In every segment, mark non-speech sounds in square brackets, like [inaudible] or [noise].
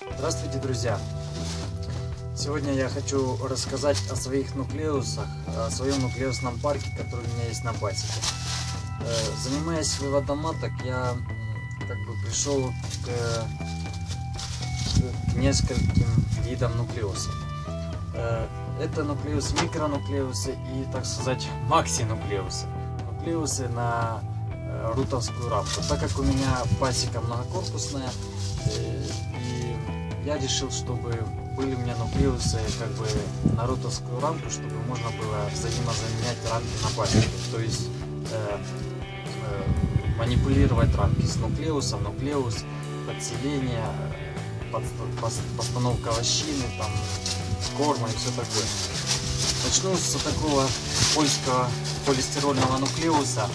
Здравствуйте, друзья! Сегодня я хочу рассказать о своих нуклеусах, о своем нуклеусном парке, который у меня есть на пасеке. Э, Занимаясь выводом маток, я как бы пришел к, к нескольким видам нуклеусов. Э, Это нуклеус микронуклеусы и, так сказать, [laughs] максинуклеусы. Нуклеусы на э, рутовскую рамку. Так как у меня пасека многокорпусная, я решил, чтобы были у меня нуклеусы как бы на рутовскую рамку, чтобы можно было взаимозаменять рамки на пасеке. То есть э, э, манипулировать рамки с нуклеусом, нуклеус, подселение, подста- пос- постановка лощины, там, корма и все такое. Начну с такого польского полистирольного нуклеуса,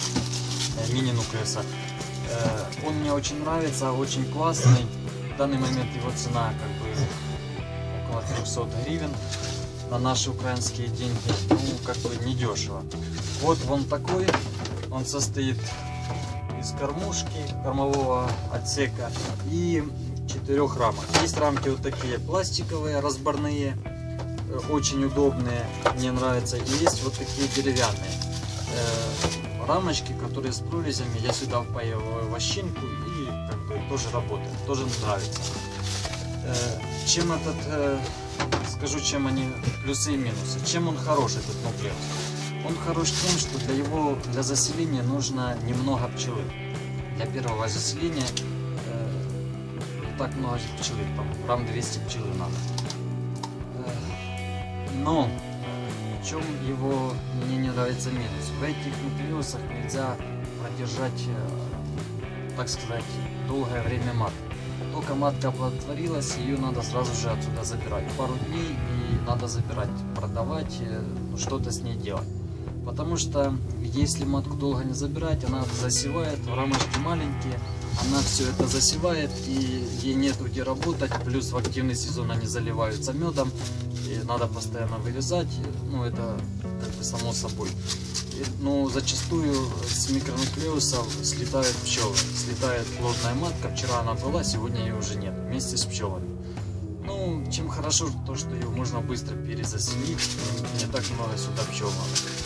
э, мини-нуклеуса. Э, Он мне очень нравится, очень классный. В данный момент его цена как бы около 300 гривен на наши украинские деньги. Ну, как бы недешево. Вот он такой. Он состоит из кормушки, кормового отсека и четырех рамок. Есть рамки вот такие пластиковые, разборные, э, очень удобные, мне нравятся. И есть вот такие деревянные э, рамочки, которые с прорезями. Я сюда впаиваю вощинку тоже работает, тоже нравится. Э, чем этот, э, скажу, чем они плюсы и минусы. Чем он хорош, этот нуклеус? Он хорош тем, что для его, для заселения нужно немного пчелы. Для первого заселения э, так много пчелы, грамм 200 пчелы надо. Но в чем его мне не нравится минус? В этих нуклеусах нельзя продержать, так сказать, долгое время матку. Только матка оплодотворилась, ее надо сразу же отсюда забирать. Пару дней и надо забирать, продавать, э, ну, что-то с ней делать. Потому что если матку долго не забирать, она засевает, рамочки маленькие, она все это засевает и ей нету где работать, плюс в активный сезон они заливаются медом, и надо постоянно вырезать, ну это как бы само собой. И, ну, зачастую с микронуклеусов слетают пчелы, слетает плотная матка, вчера она была, сегодня ее уже нет, вместе с пчелами. Ну, чем хорошо то, что ее можно быстро перезаселить, не так много сюда пчел.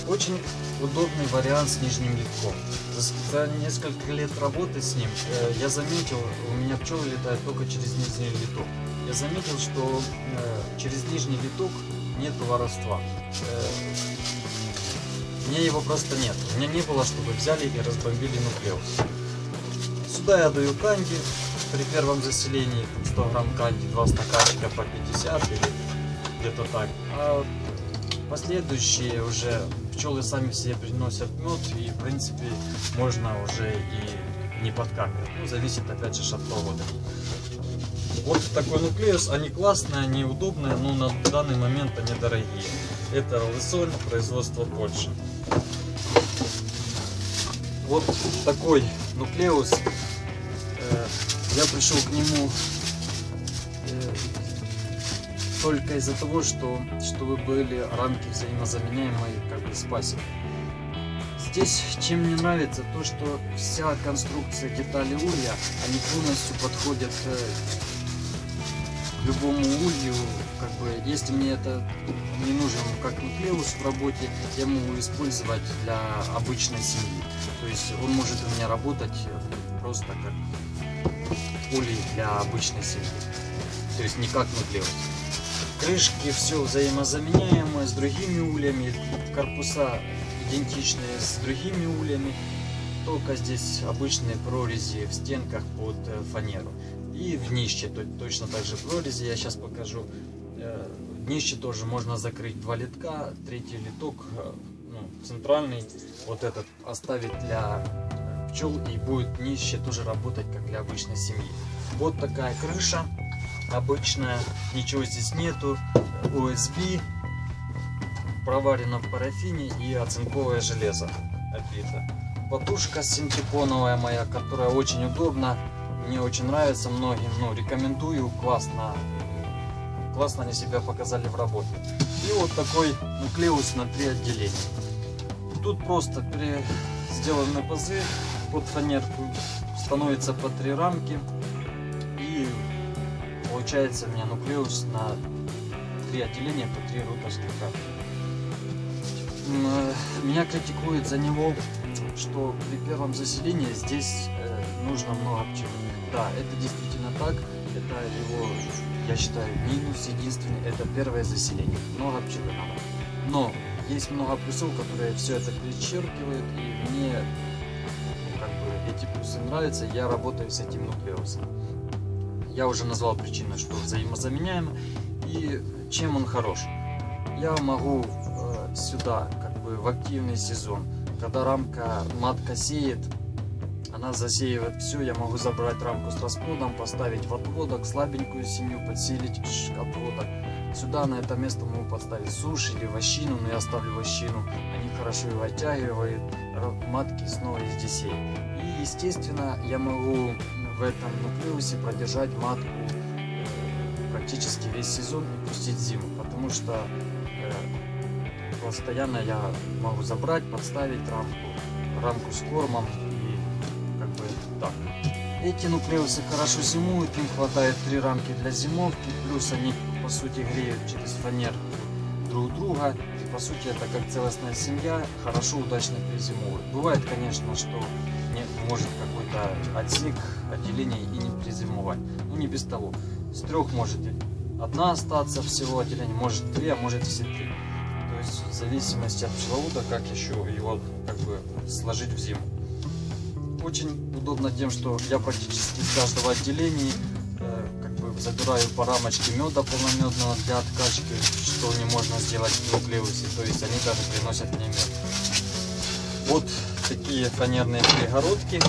Очень удобный вариант с нижним литком. За несколько лет работы с ним э, я заметил, у меня пчелы летают только через нижний литок. Я заметил, что э, через нижний литок нет воровства. Э, у меня его просто нет. У меня не было, чтобы взяли и разбомбили нуклеус. Сюда я даю канди при первом заселении, там 100 грамм канди, два стаканчика по 50 или где-то так. А последующие уже пчелы сами себе приносят мед и в принципе можно уже и не подкармливать. Ну, зависит опять же от погоды. Вот такой нуклеус, они классные, они удобные, но на данный момент они дорогие. Это Лысоль, производство Польши. Вот такой нуклеус. Э, Я пришел к нему э, только из-за того, что чтобы были рамки взаимозаменяемые как бы с пасекой. Здесь чем мне нравится то, что вся конструкция детали улья, они полностью подходят э, к любому улью. Как бы, если мне это не нужен как нуклеус в работе, я могу использовать для обычной семьи. То есть он может у меня работать э, просто как улей для обычной семьи. То есть не как нуклеус. Крышки все взаимозаменяемое с другими ульями, корпуса идентичные с другими ульями, только здесь обычные прорези в стенках под э, фанеру. И в днище то- точно так же прорези, я сейчас покажу. Днище тоже можно закрыть два литка, третий литок, э, ну, центральный, вот этот оставить для пчел и будет днище тоже работать как для обычной семьи. Вот такая крыша обычная, ничего здесь нету, USB, проварено в парафине и оцинковое железо обито. Подушка синтепоновая моя, которая очень удобна, мне очень нравится многим, ну рекомендую, классно, классно они себя показали в работе. И вот такой нуклеус на три отделения. Тут просто при... сделаны пазы под фанерку, становится по три рамки и получается у меня нуклеус на три отделения по три рутовских рамки. Э, меня критикуют за него, что при первом заселении здесь э, нужно много пчел. Да, это действительно так. Это его, я считаю, минус единственный. Это первое заселение. Много пчелы надо. Но есть много плюсов, которые все это перечеркивают. И мне ну, как бы, эти плюсы нравятся. Я работаю с этим нуклеусом. Я уже назвал причину, что взаимозаменяем. И чем он хорош? Я могу э, сюда, как бы в активный сезон, когда рамка матка сеет, она засеивает все, я могу забрать рамку с расплодом, поставить в отводок, слабенькую семью, подселить отводок. Сюда на это место могу поставить суши или вощину, но я ставлю вощину. Они хорошо его оттягивают, матки снова здесь сеют. И естественно я могу в этом нуклеусе продержать матку э, практически весь сезон и пустить зиму, потому что э, постоянно я могу забрать, подставить рамку, рамку с кормом. Эти нуклеусы хорошо зимуют, им хватает три рамки для зимовки, плюс они по сути греют через фанер друг друга. И по сути это как целостная семья, хорошо, удачно перезимуют. Бывает, конечно, что не, может какой-то отсек, отделение и не перезимовать. Ну не без того. С трех может одна остаться всего отделение, может две, а может все три. То есть в зависимости от пчеловода, как еще его как бы сложить в зиму очень удобно тем, что я практически из каждого отделения э, как бы забираю по рамочке меда полномедного для откачки, что не можно сделать в нуклеусе, то есть они даже приносят мне мед. Вот такие фанерные перегородки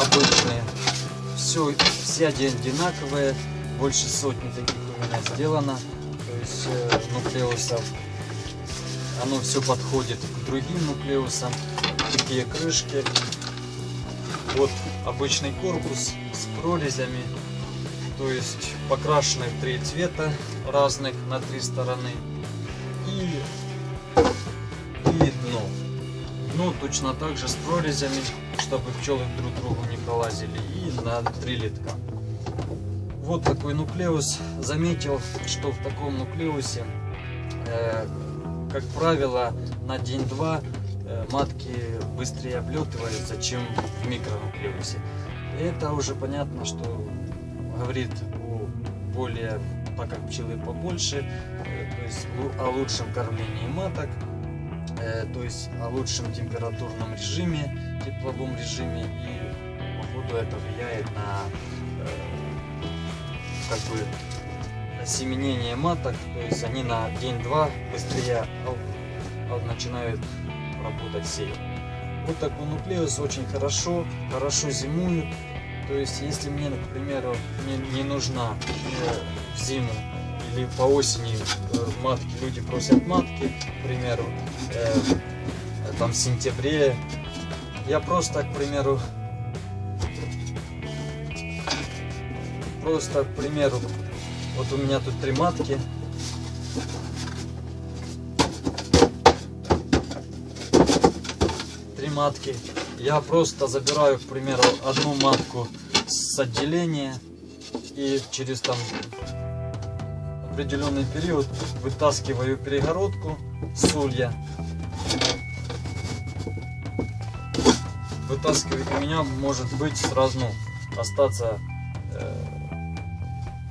обычные. Все, все одинаковые, больше сотни таких у меня сделано, то есть э, нуклеусов. Оно все подходит к другим нуклеусам такие крышки. Вот обычный корпус с прорезями, то есть покрашенный в три цвета разных на три стороны. И, и дно. Дно точно так же с прорезями, чтобы пчелы друг другу не пролазили. И на три литка. Вот такой нуклеус. Заметил, что в таком нуклеусе, э, как правило, на день-два матки быстрее облетываются, чем в микронуклеусе. Это уже понятно, что говорит о более, так как пчелы побольше, э, то есть о лучшем кормлении маток, э, то есть о лучшем температурном режиме, тепловом режиме и походу это влияет на как бы осеменение маток, то есть они на день-два быстрее начинают работать сеем. Вот такой нуклеус очень хорошо, хорошо зимует. То есть, если мне, к примеру, не, не нужна в зиму или по осени э, матки, люди просят матки, к примеру, э, там в сентябре, я просто, к примеру, просто, к примеру, вот у меня тут три матки, матки. Я просто забираю, к примеру, одну матку с отделения и через там определенный период вытаскиваю перегородку с улья. Вытаскиваю, у меня может быть сразу ну, остаться э,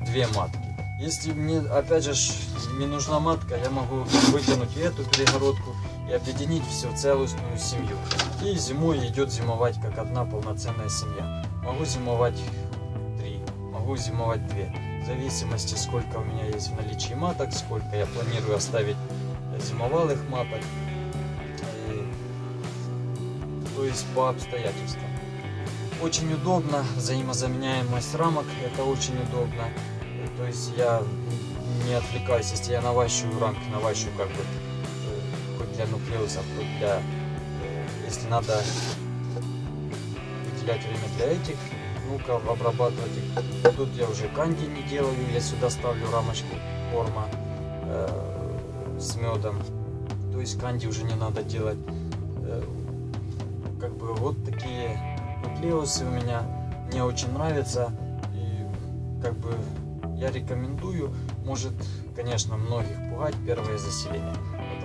две матки. Если мне, опять же, не нужна матка, я могу вытянуть эту перегородку и объединить все целостную семью. И зимой идет зимовать как одна полноценная семья. Могу зимовать три, могу зимовать две. В зависимости, сколько у меня есть в наличии маток, сколько я планирую оставить зимовалых маток. И, то есть по обстоятельствам. Очень удобно, взаимозаменяемость рамок, это очень удобно. То есть я не отвлекаюсь, если я наващиваю рамки, наващиваю как бы для нуклеусов, хоть для если надо выделять время для этих ну-ка обрабатывать их. Тут я уже канди не делаю, я сюда ставлю рамочку корма э, с медом. То есть канди уже не надо делать. Э, как бы вот такие нуклеусы у меня. Мне очень нравятся. И как бы я рекомендую, может, конечно, многих пугать первое заселение,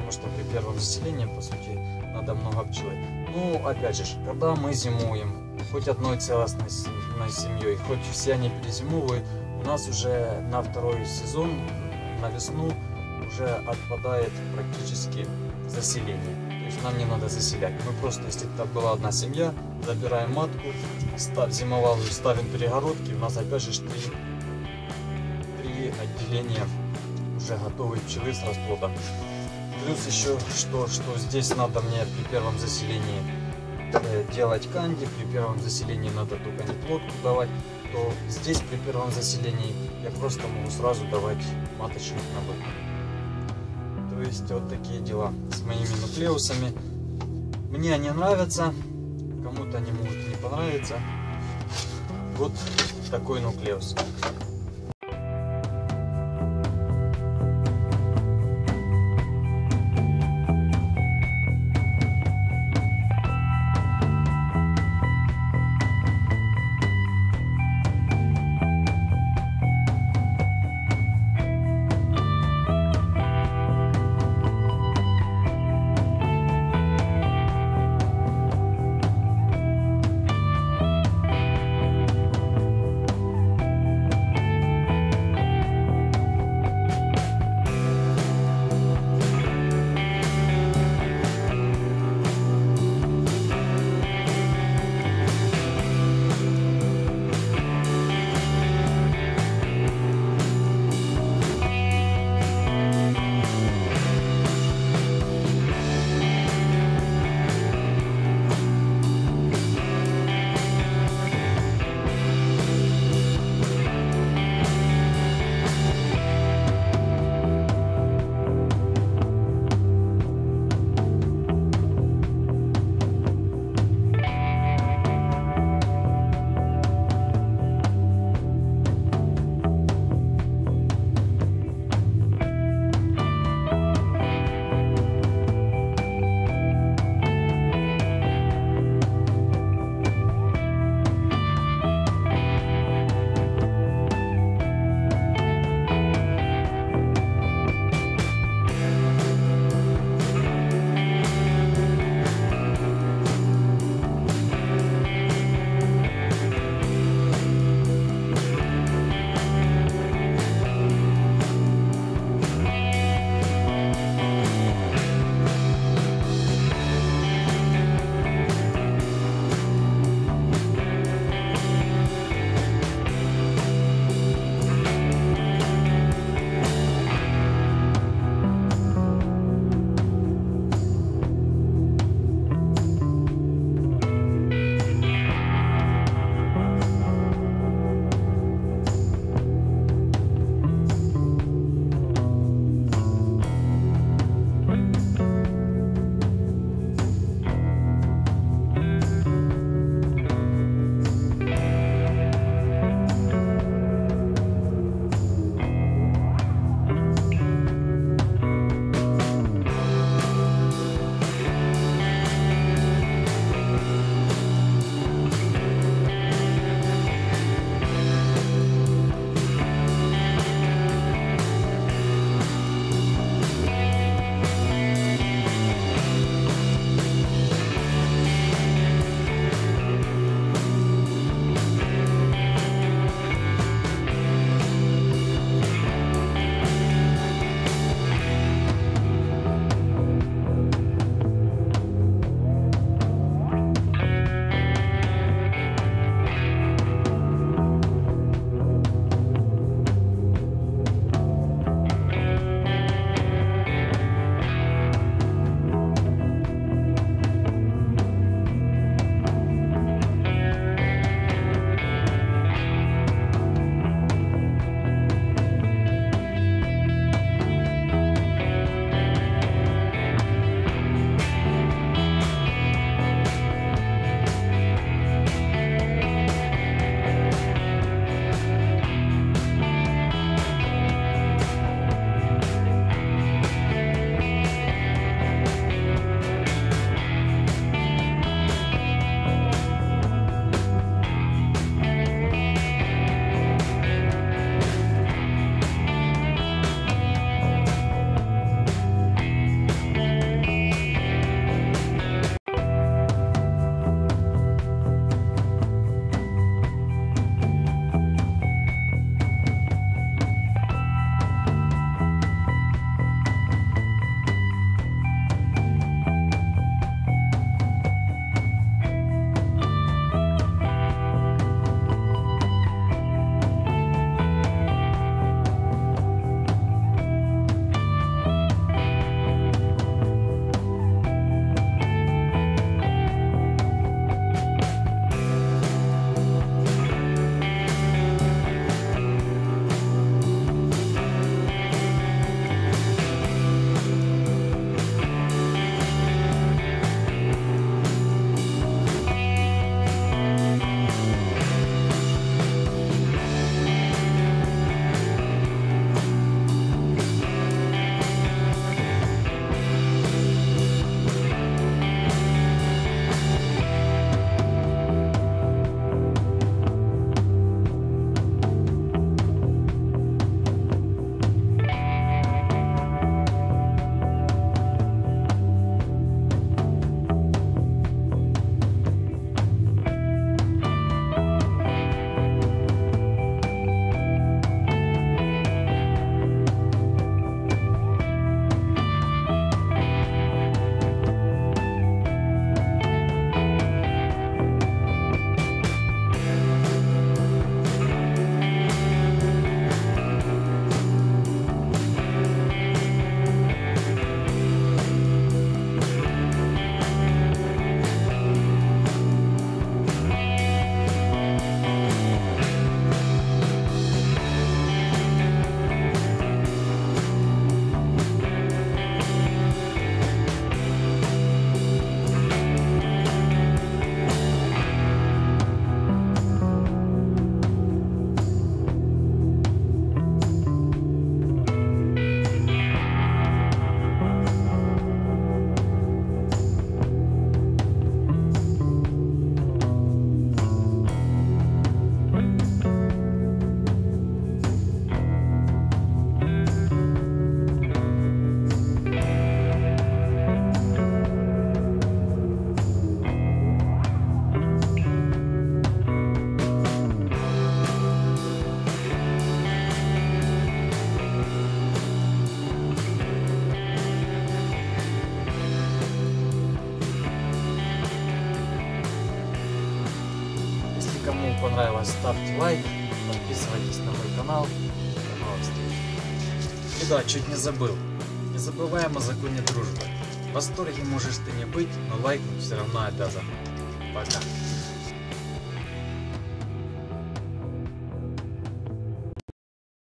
потому что при первом заселении, по сути, надо много пчелы. Ну, опять же, когда мы зимуем, хоть одной целостной семьей, хоть все они перезимовывают, у нас уже на второй сезон, на весну, уже отпадает практически заселение. То есть нам не надо заселять. Мы просто, если это была одна семья, забираем матку, став, зимовалую, ставим перегородки, у нас опять же три, три отделения уже готовой пчелы с расплодом. Плюс еще, что, что здесь надо мне при первом заселении э, делать канди, при первом заселении надо только не плотку давать, то здесь при первом заселении я просто могу сразу давать маточник на набор. То есть вот такие дела с моими нуклеусами. Мне они нравятся, кому-то они могут не понравиться. Вот такой нуклеус. Ставьте лайк, подписывайтесь на мой канал. До новых встреч. И да, чуть не забыл. Не забываем о законе дружбы. В восторге можешь ты не быть, но лайкнуть все равно обязан. Пока.